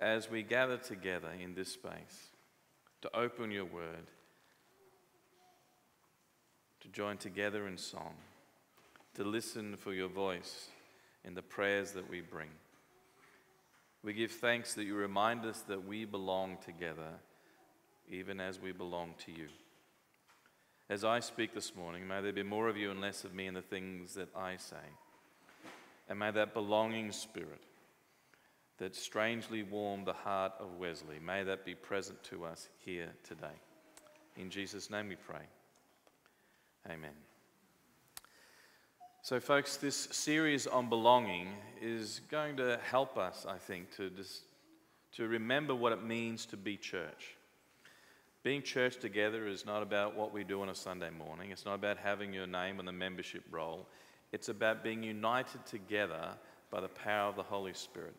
as we gather together in this space to open your word, to join together in song, to listen for your voice in the prayers that we bring. We give thanks that you remind us that we belong together, even as we belong to you. As I speak this morning, may there be more of you and less of me in the things that I say. And may that belonging spirit that strangely warmed the heart of Wesley, may that be present to us here today. In Jesus' name we pray. Amen. So, folks, this series on belonging is going to help us, I think, to, dis- to remember what it means to be church. Being church together is not about what we do on a Sunday morning, it's not about having your name on the membership roll. It's about being united together by the power of the Holy Spirit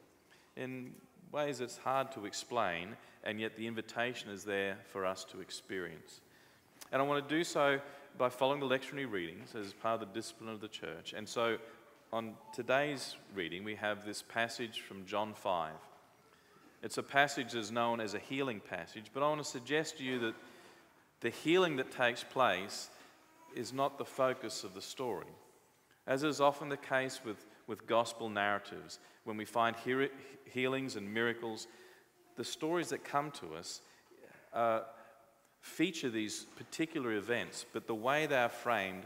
in ways it's hard to explain, and yet the invitation is there for us to experience. And I want to do so by following the lectionary readings as part of the discipline of the church. And so on today's reading, we have this passage from John 5. It's a passage that's known as a healing passage, but I want to suggest to you that the healing that takes place is not the focus of the story. As is often the case with, with gospel narratives, when we find he- healings and miracles, the stories that come to us uh, feature these particular events, but the way they are framed,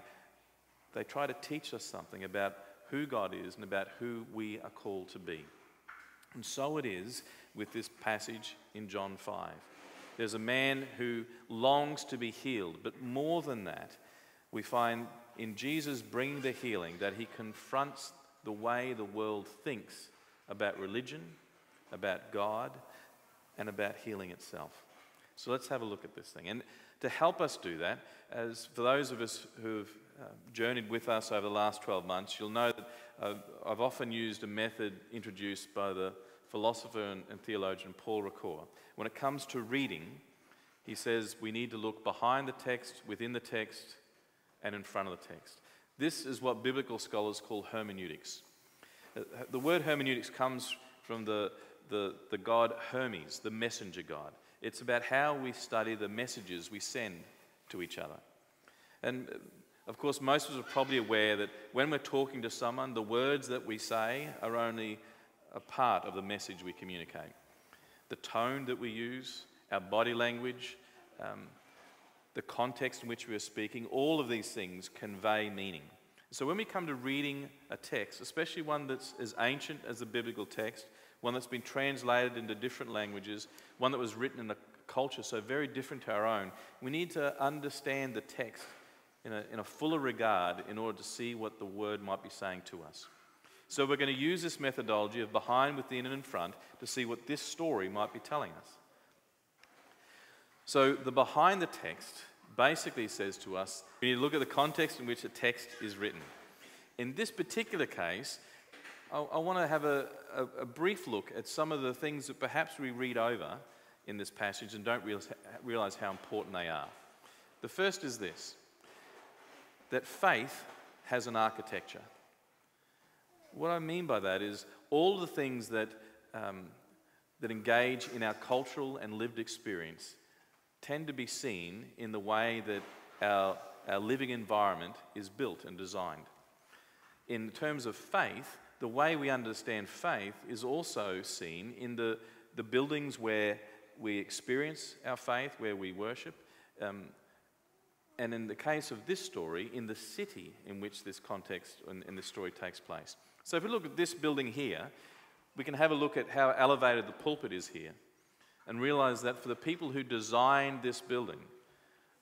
they try to teach us something about who God is and about who we are called to be. And so it is with this passage in John 5. There's a man who longs to be healed, but more than that, we find in Jesus bringing the healing that he confronts the way the world thinks about religion, about God, and about healing itself. So let's have a look at this thing. And to help us do that, as for those of us who've uh, journeyed with us over the last 12 months, you'll know that uh, I've often used a method introduced by the philosopher and, and theologian Paul Ricoeur. When it comes to reading, he says we need to look behind the text, within the text, and in front of the text. This is what biblical scholars call hermeneutics. Uh, the word hermeneutics comes from the, the, the god Hermes, the messenger god. It's about how we study the messages we send to each other. And uh, of course, most of us are probably aware that when we're talking to someone, the words that we say are only a part of the message we communicate. The tone that we use, our body language, um, the context in which we are speaking, all of these things convey meaning. So when we come to reading a text, especially one that's as ancient as the biblical text, one that's been translated into different languages, one that was written in a culture so very different to our own, we need to understand the text in a, in a fuller regard in order to see what the word might be saying to us. So we're going to use this methodology of behind, within, and in front to see what this story might be telling us. So the behind the text basically says to us we need to look at the context in which a text is written. In this particular case, I, I want to have a, a, a, brief look at some of the things that perhaps we read over in this passage and don't realize, realize how important they are. The first is this that faith has an architecture. What I mean by that is all the things that, um, that engage in our cultural and lived experience tend to be seen in the way that our, our living environment is built and designed. In terms of faith, the way we understand faith is also seen in the, the buildings where we experience our faith, where we worship, um, and in the case of this story, in the city in which this context and, and this story takes place. So if we look at this building here, we can have a look at how elevated the pulpit is here and realize that for the people who designed this building,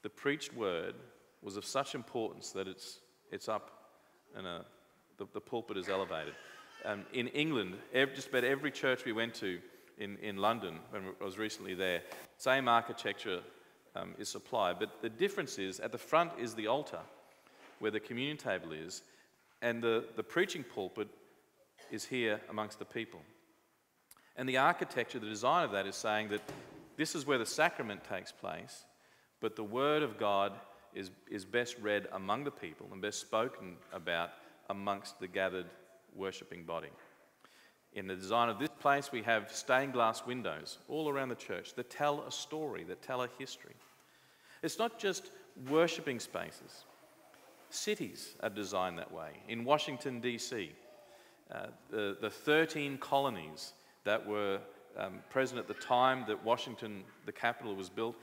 the preached word was of such importance that it's, it's up and a, the, the pulpit is elevated. Um, in England, just about every church we went to in, in London, when I was recently there, same architecture um, is supplied. But the difference is at the front is the altar where the communion table is, and the, the preaching pulpit is here amongst the people. And the architecture, the design of that is saying that this is where the sacrament takes place, but the Word of God is, is best read among the people and best spoken about amongst the gathered worshipping body. In the design of this place, we have stained glass windows all around the church that tell a story, that tell a history. It's not just worshipping spaces. Cities are designed that way. In Washington, D.C., uh, the, the 13 colonies that were um, present at the time that Washington, the capital, was built,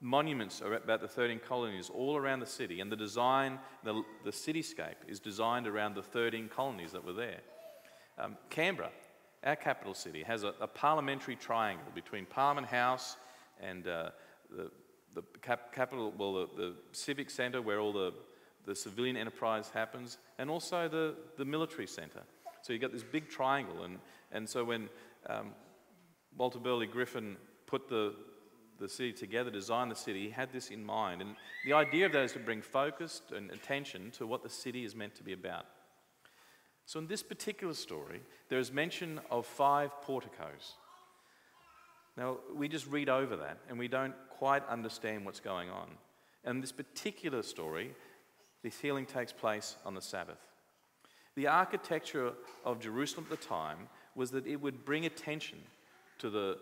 monuments are about the 13 colonies all around the city, and the design, the, the cityscape is designed around the 13 colonies that were there. Um, Canberra, our capital city, has a, a, parliamentary triangle between Parliament House and uh, the, the cap- capital, well, the, the civic centre where all the, the civilian enterprise happens, and also the, the military centre. So you've got this big triangle, and, and so when um, Walter Burley Griffin put the, the city together, designed the city, he had this in mind. And the idea of that is to bring focus and attention to what the city is meant to be about. So, in this particular story, there is mention of five porticos. Now, we just read over that and we don't quite understand what's going on. And this particular story, this healing takes place on the Sabbath. The architecture of Jerusalem at the time was that it would bring attention to the,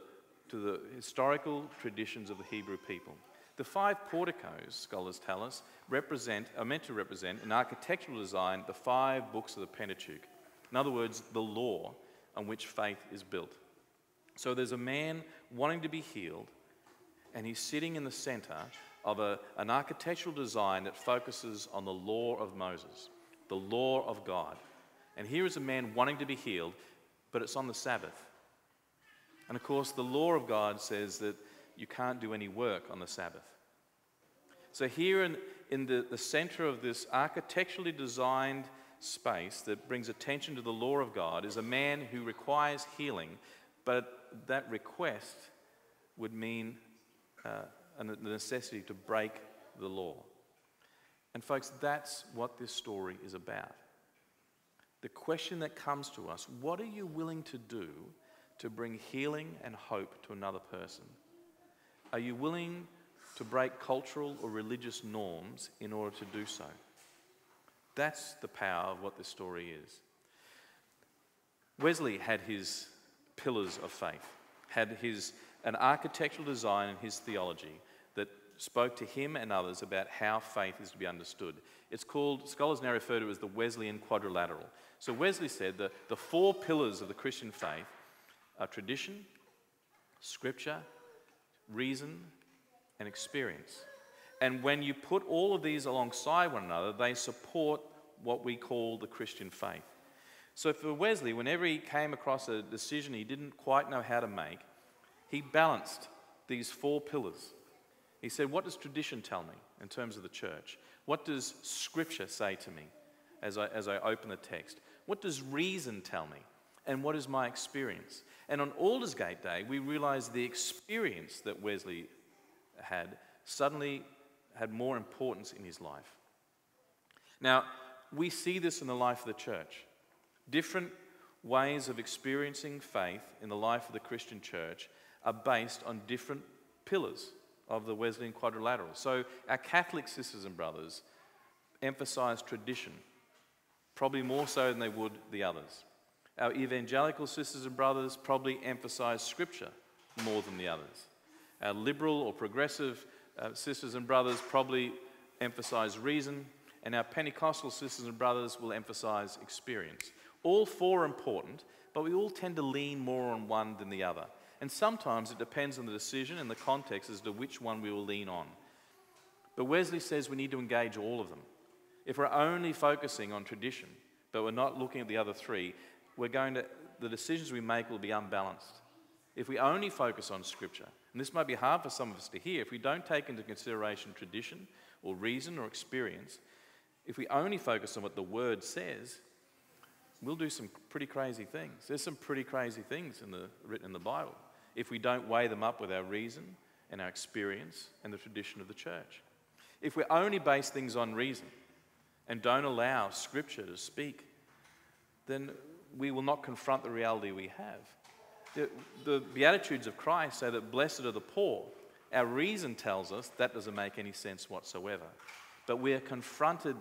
to the historical traditions of the Hebrew people. The five porticos, scholars tell us, represent, are meant to represent in architectural design the five books of the Pentateuch. In other words, the law on which faith is built. So there's a man wanting to be healed, and he's sitting in the center of a, an architectural design that focuses on the law of Moses, the law of God. And here is a man wanting to be healed, but it's on the Sabbath. And of course, the law of God says that you can't do any work on the Sabbath. So, here in, in the, the center of this architecturally designed space that brings attention to the law of God is a man who requires healing, but that request would mean uh, the necessity to break the law. And, folks, that's what this story is about. The question that comes to us what are you willing to do to bring healing and hope to another person? Are you willing to break cultural or religious norms in order to do so? That's the power of what this story is. Wesley had his pillars of faith, had his an architectural design in his theology that spoke to him and others about how faith is to be understood. It's called, scholars now refer to it as the Wesleyan quadrilateral. So Wesley said that the four pillars of the Christian faith are tradition, scripture, reason, and experience. And when you put all of these alongside one another, they support what we call the Christian faith. So for Wesley, whenever he came across a decision he didn't quite know how to make, he balanced these four pillars. He said, What does tradition tell me in terms of the church? What does Scripture say to me as I, as I open the text? What does reason tell me? And what is my experience? And on Aldersgate Day, we realized the experience that Wesley had suddenly had more importance in his life. Now, we see this in the life of the church. Different ways of experiencing faith in the life of the Christian church are based on different pillars of the Wesleyan quadrilateral. So, our Catholic sisters and brothers emphasize tradition, probably more so than they would the others. Our evangelical sisters and brothers probably emphasize scripture more than the others. Our liberal or progressive uh, sisters and brothers probably emphasize reason, and our Pentecostal sisters and brothers will emphasize experience. All four are important, but we all tend to lean more on one than the other. And sometimes it depends on the decision and the context as to which one we will lean on. But Wesley says we need to engage all of them. If we're only focusing on tradition, but we're not looking at the other three, we're going to, the decisions we make will be unbalanced. If we only focus on Scripture, and this might be hard for some of us to hear, if we don't take into consideration tradition or reason or experience, if we only focus on what the Word says, we'll do some pretty crazy things. There's some pretty crazy things in the, written in the Bible if we don't weigh them up with our reason and our experience and the tradition of the church. If we only base things on reason and don't allow Scripture to speak, then we will not confront the reality we have. The, the Beatitudes of Christ say that blessed are the poor. Our reason tells us that doesn't make any sense whatsoever. But we are confronted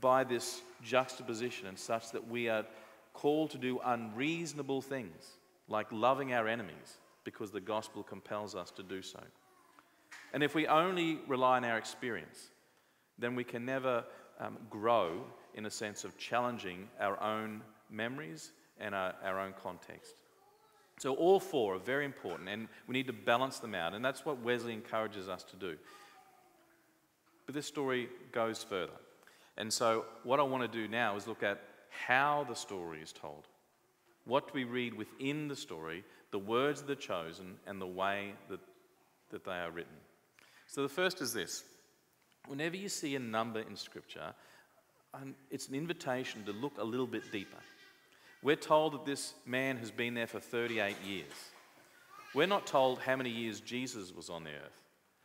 by this juxtaposition and such that we are called to do unreasonable things, like loving our enemies, because the gospel compels us to do so. And if we only rely on our experience, then we can never um, grow in a sense of challenging our own memories and our, our own context. So, all four are very important, and we need to balance them out, and that's what Wesley encourages us to do. But this story goes further. And so, what I want to do now is look at how the story is told. What we read within the story, the words that are chosen, and the way that, that they are written? So, the first is this whenever you see a number in Scripture, um, it's an invitation to look a little bit deeper. We're told that this man has been there for 38 years. We're not told how many years Jesus was on the earth.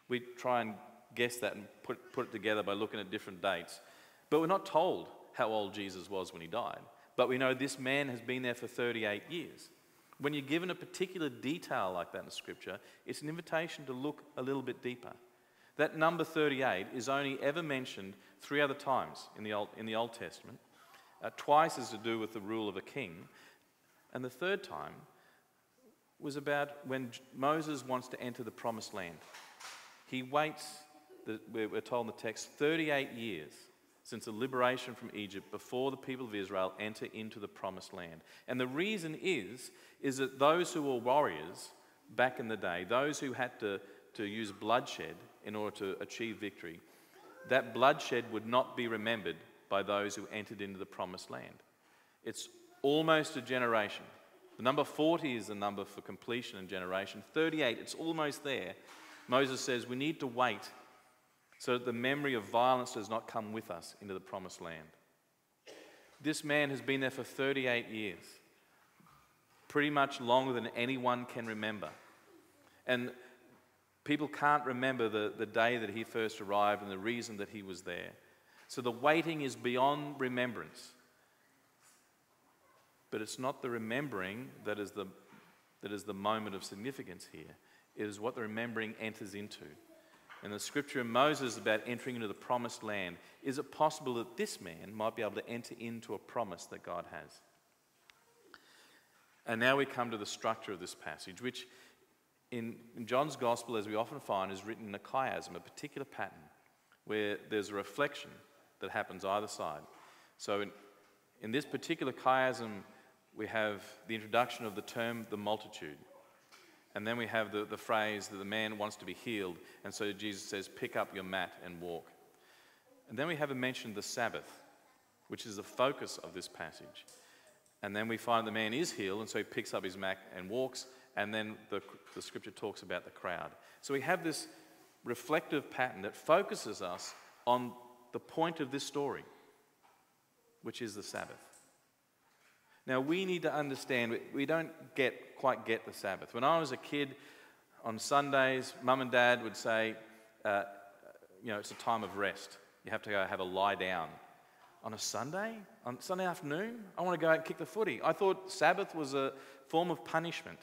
We try and guess that and put, put it together by looking at different dates. But we're not told how old Jesus was when he died. But we know this man has been there for 38 years. When you're given a particular detail like that in scripture, it's an invitation to look a little bit deeper. That number 38 is only ever mentioned three other times in the Old, in the Old Testament. Uh, twice is to do with the rule of a king. And the third time was about when Moses wants to enter the promised land. He waits, we're told in the text, 38 years since the liberation from Egypt before the people of Israel enter into the promised land. And the reason is, is that those who were warriors back in the day, those who had to, to use bloodshed in order to achieve victory, that bloodshed would not be remembered by those who entered into the promised land. It's almost a generation. The number 40 is the number for completion and generation. 38, it's almost there. Moses says we need to wait so that the memory of violence does not come with us into the promised land. This man has been there for 38 years, pretty much longer than anyone can remember. And people can't remember the, the day that he first arrived and the reason that he was there. So the waiting is beyond remembrance. But it's not the remembering that is the, that is the moment of significance here. It is what the remembering enters into. And the scripture in Moses about entering into the promised land is it possible that this man might be able to enter into a promise that God has? And now we come to the structure of this passage, which in, in John's gospel, as we often find, is written in a chiasm, a particular pattern, where there's a reflection that happens either side. So, in, in this particular chiasm, we have the introduction of the term the multitude. And then we have the, the phrase that the man wants to be healed. And so Jesus says, Pick up your mat and walk. And then we have a mention of the Sabbath, which is the focus of this passage. And then we find the man is healed, and so he picks up his mat and walks. And then the, the scripture talks about the crowd. So we have this reflective pattern that focuses us on the point of this story, which is the Sabbath. Now, we need to understand, we don't get, quite get the Sabbath. When I was a kid, on Sundays, mum and dad would say, uh, you know, it's a time of rest. You have to go have a lie down. On a Sunday? On Sunday afternoon? I want to go out and kick the footy. I thought Sabbath was a form of punishment.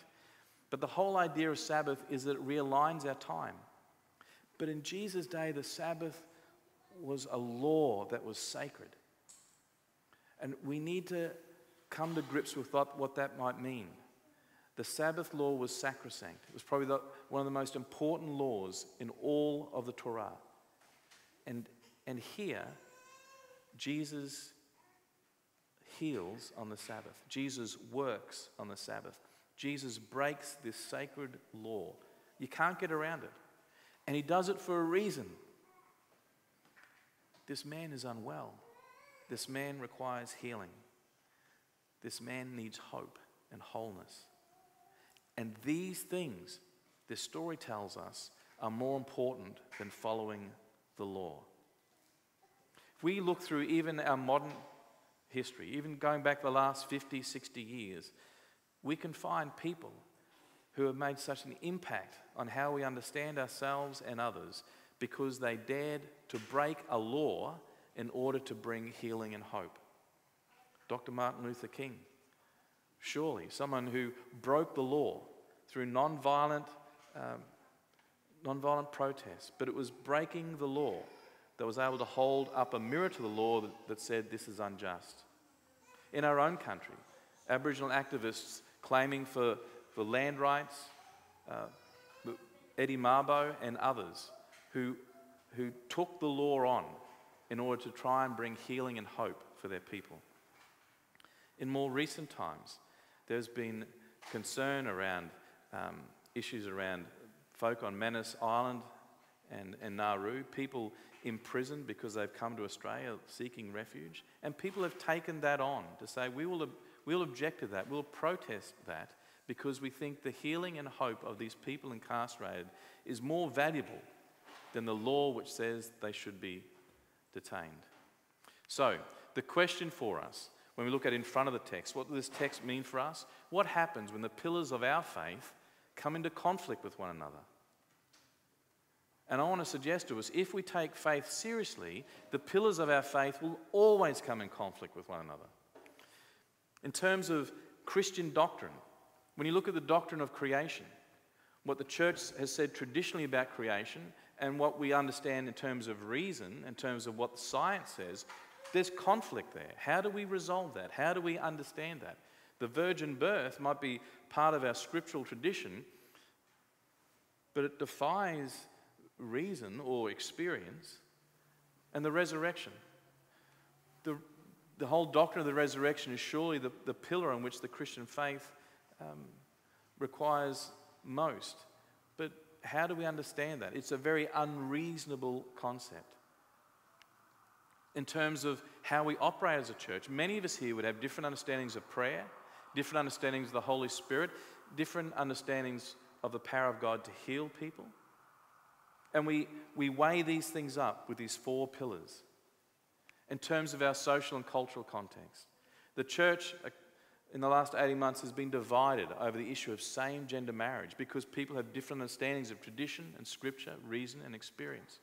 But the whole idea of Sabbath is that it realigns our time. But in Jesus' day, the Sabbath was a law that was sacred. And we need to come to grips with what that might mean. The Sabbath law was sacrosanct. It was probably the, one of the most important laws in all of the Torah. And, and here, Jesus heals on the Sabbath. Jesus works on the Sabbath. Jesus breaks this sacred law. You can't get around it. And he does it for a reason. This man is unwell. This man requires healing. This man needs hope and wholeness. And these things, this story tells us, are more important than following the law. If we look through even our modern history, even going back the last 50, 60 years, we can find people who have made such an impact on how we understand ourselves and others because they dared to break a law in order to bring healing and hope. Dr. Martin Luther King, surely someone who broke the law through non-violent, um, non-violent protest, but it was breaking the law that was able to hold up a mirror to the law that, that said this is unjust. In our own country, Aboriginal activists claiming for, for land rights, uh, Eddie Mabo and others who, who took the law on in order to try and bring healing and hope for their people. In more recent times, there's been concern around um, issues around folk on Manus Island and, and Nauru, people imprisoned because they've come to Australia seeking refuge. And people have taken that on to say, we will, we'll object to that, we'll protest that, because we think the healing and hope of these people incarcerated is more valuable than the law which says they should be detained. So, the question for us, when we look at in front of the text, what does this text mean for us? What happens when the pillars of our faith come into conflict with one another? And I want to suggest to us if we take faith seriously, the pillars of our faith will always come in conflict with one another. In terms of Christian doctrine, when you look at the doctrine of creation, what the church has said traditionally about creation and what we understand in terms of reason, in terms of what science says, there's conflict there. How do we resolve that? How do we understand that? The virgin birth might be part of our scriptural tradition, but it defies reason or experience, and the resurrection. The, the whole doctrine of the resurrection is surely the, the pillar on which the Christian faith um, requires most. But how do we understand that? It's a very unreasonable concept. In terms of how we operate as a church, many of us here would have different understandings of prayer, different understandings of the Holy Spirit, different understandings of the power of God to heal people. And we, we weigh these things up with these four pillars in terms of our social and cultural context. The church uh, in the last 18 months has been divided over the issue of same gender marriage because people have different understandings of tradition and scripture, reason and experience.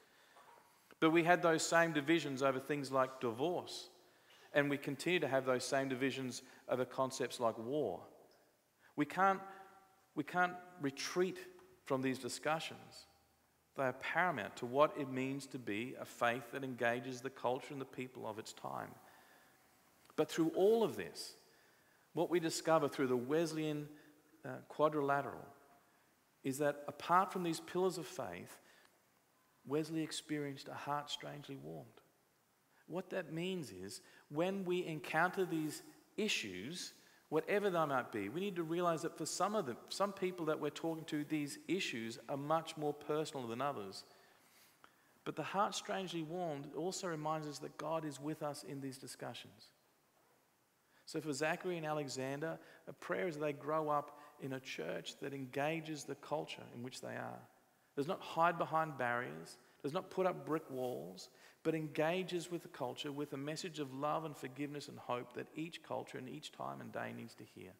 But we had those same divisions over things like divorce, and we continue to have those same divisions over concepts like war. We can't, we can't retreat from these discussions they are paramount to what it means to be a faith that engages the culture and the people of its time. But through all of this, what we discover through the Wesleyan uh, quadrilateral is that apart from these pillars of faith, Wesley experienced a heart strangely warmed. What that means is when we encounter these issues, whatever they might be, we need to realize that for some of them, some people that we're talking to, these issues are much more personal than others. But the heart strangely warmed also reminds us that God is with us in these discussions. So for Zachary and Alexander, a prayer is they grow up in a church that engages the culture in which they are. Does not hide behind barriers, does not put up brick walls, but engages with the culture with a message of love and forgiveness and hope that each culture and each time and day needs to hear.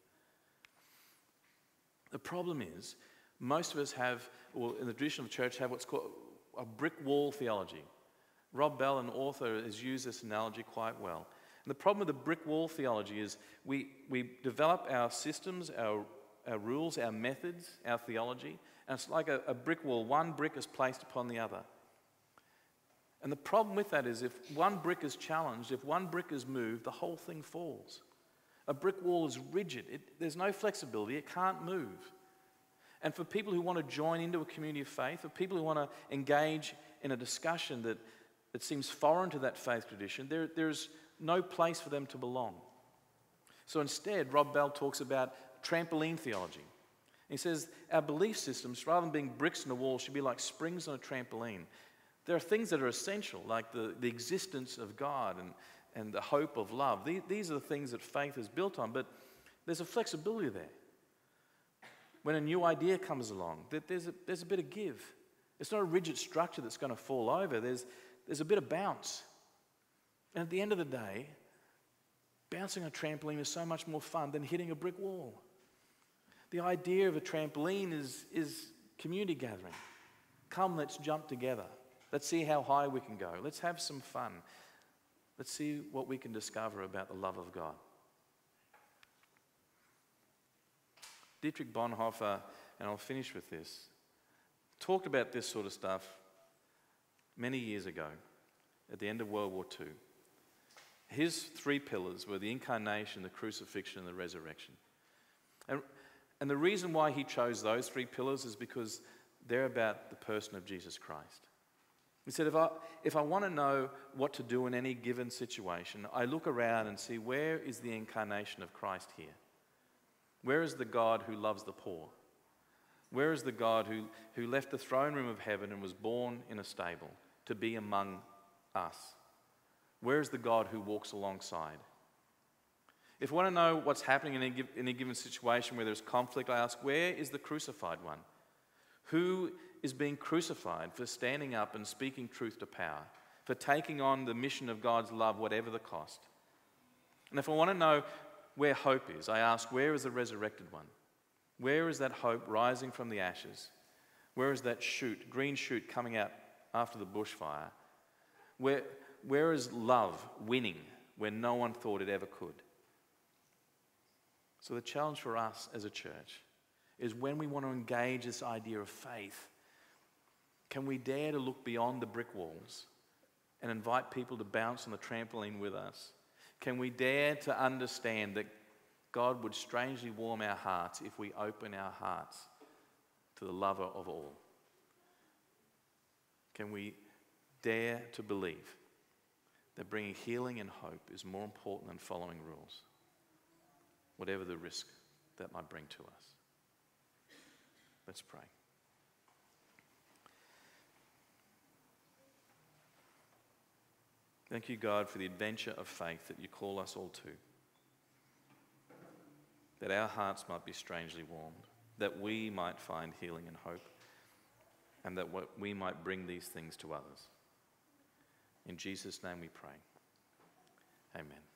The problem is, most of us have, or in the tradition of church, have what's called a brick wall theology. Rob Bell, an author, has used this analogy quite well. And the problem with the brick wall theology is we, we develop our systems, our, our rules, our methods, our theology, and it's like a, a brick wall. One brick is placed upon the other. And the problem with that is if one brick is challenged, if one brick is moved, the whole thing falls. A brick wall is rigid, it, there's no flexibility, it can't move. And for people who want to join into a community of faith, for people who want to engage in a discussion that, that seems foreign to that faith tradition, there, there's no place for them to belong. So instead, Rob Bell talks about trampoline theology. He says our belief systems, rather than being bricks in a wall, should be like springs on a trampoline. There are things that are essential, like the, the existence of God and, and the hope of love. These, these are the things that faith is built on, but there's a flexibility there. When a new idea comes along, there's a, there's a bit of give. It's not a rigid structure that's going to fall over, there's, there's a bit of bounce. And at the end of the day, bouncing on a trampoline is so much more fun than hitting a brick wall. The idea of a trampoline is, is community gathering. Come, let's jump together. Let's see how high we can go. Let's have some fun. Let's see what we can discover about the love of God. Dietrich Bonhoeffer, and I'll finish with this, talked about this sort of stuff many years ago at the end of World War II. His three pillars were the incarnation, the crucifixion, and the resurrection. And, and the reason why he chose those three pillars is because they're about the person of Jesus Christ. He said, if I, if I want to know what to do in any given situation, I look around and see where is the incarnation of Christ here? Where is the God who loves the poor? Where is the God who, who left the throne room of heaven and was born in a stable to be among us? Where is the God who walks alongside? If I want to know what's happening in any, any given situation where there's conflict, I ask, where is the crucified one? Who is being crucified for standing up and speaking truth to power, for taking on the mission of God's love, whatever the cost. And if I want to know where hope is, I ask, where is the resurrected one? Where is that hope rising from the ashes? Where is that shoot, green shoot coming out after the bushfire? Where, where is love winning where no one thought it ever could? So, the challenge for us as a church is when we want to engage this idea of faith, can we dare to look beyond the brick walls and invite people to bounce on the trampoline with us? Can we dare to understand that God would strangely warm our hearts if we open our hearts to the lover of all? Can we dare to believe that bringing healing and hope is more important than following rules, whatever the risk that might bring to us? Let's pray. Thank you, God, for the adventure of faith that you call us all to. That our hearts might be strangely warmed, that we might find healing and hope, and that we might bring these things to others. In Jesus' name we pray. Amen.